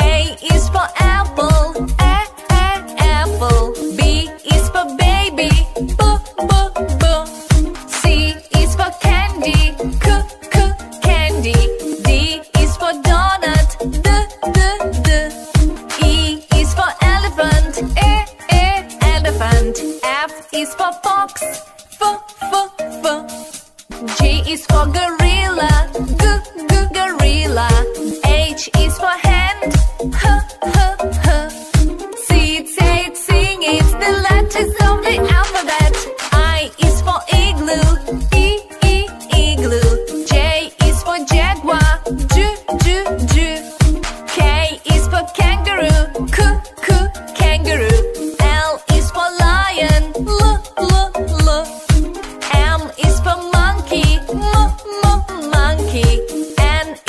A is for apple, a, a, apple. B is for baby, b, b, b. C is for candy, c, c, candy. D is for donut, d, d, d. E is for elephant, e, e, elephant. F is for fox, f, f, f. G is for gorilla,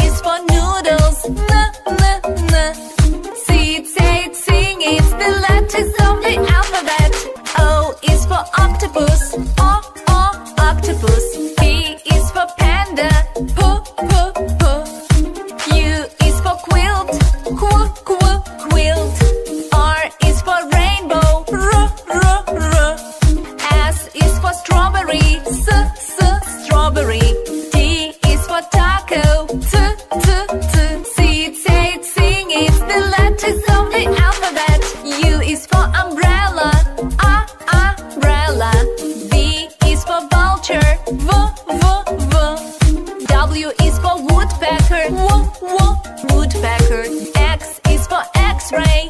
is for noodles, it, the letters of the alphabet. Oh, o is for octopus, o, o, octopus. Woodpecker. X is for X-ray.